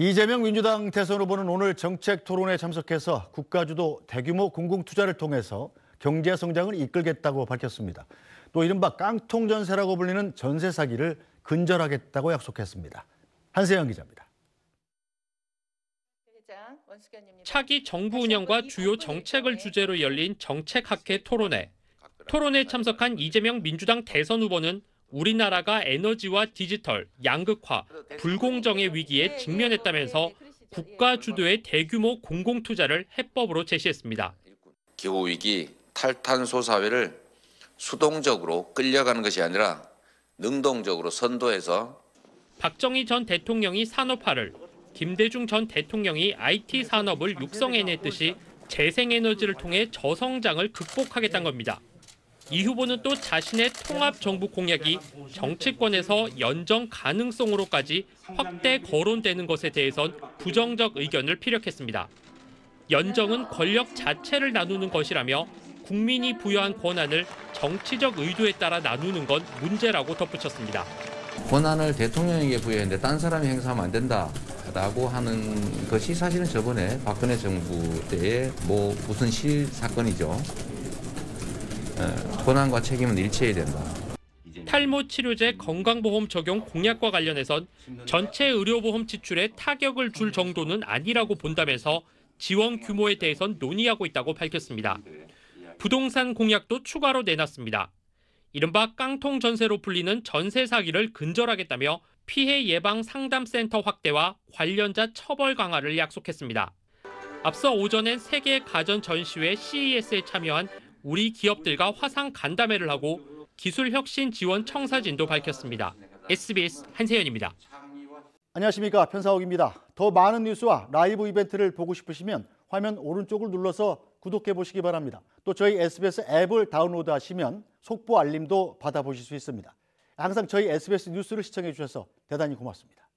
이재명 민주당 대선 후보는 오늘 정책 토론에 참석해서 국가주도 대규모 공공투자를 통해서 경제 성장을 이끌겠다고 밝혔습니다. 또 이른바 깡통 전세라고 불리는 전세 사기를 근절하겠다고 약속했습니다. 한세영 기자입니다. 차기 정부 운영과 주요 정책을 주제로 열린 정책학회 토론회. 토론에 참석한 이재명 민주당 대선 후보는 우리나라가 에너지와 디지털, 양극화, 불공정의 위기에 직면했다면서 국가 주도의 대규모 공공 투자를 해법으로 제시했습니다. 기후 위기 탈탄소 사회를 수동적으로 끌려가는 것이 아니라 능동적으로 선도해서 박정희 전 대통령이 산업화를, 김대중 전 대통령이 IT 산업을 육성해냈듯이 재생에너지를 통해 저성장을 극복하겠다는 겁니다. 이 후보는 또 자신의 통합 정부 공약이 정치권에서 연정 가능성으로까지 확대 거론되는 것에 대해선 부정적 의견을 피력했습니다. 연정은 권력 자체를 나누는 것이라며 국민이 부여한 권한을 정치적 의도에 따라 나누는 건 문제라고 덧붙였습니다. 권한을 대통령에게 부여했는데 딴 사람이 행사하면 안 된다라고 하는 것이 사실은 저번에 박근혜 정부 때의 뭐 무슨 실 사건이죠. 에, 권한과 책임은 일치해야 된다. 탈모 치료제 건강보험 적용 공약과 관련해선 전체 의료보험 지출에 타격을 줄 정도는 아니라고 본다면서 지원 규모에 대해선 논의하고 있다고 밝혔습니다. 부동산 공약도 추가로 내놨습니다. 이른바 깡통 전세로 풀리는 전세 사기를 근절하겠다며 피해 예방 상담센터 확대와 관련자 처벌 강화를 약속했습니다. 앞서 오전엔 세계 가전 전시회 CES에 참여한 우리 기업들과 화상 간담회를 하고 기술 혁신 지원 청사진도 밝혔습니다. SBS 한세연입니다. 안녕하십니까 편사옥입니다. 더 많은 뉴스와 라이브 이벤트를 보고 싶으시면 화면 오른쪽을 눌러서 구독해 보시기 바랍니다. 또 저희 SBS 앱을 다운로드 하시면 속보 알림도 받아보실 수 있습니다. 항상 저희 SBS 뉴스를 시청해 주셔서 대단히 고맙습니다.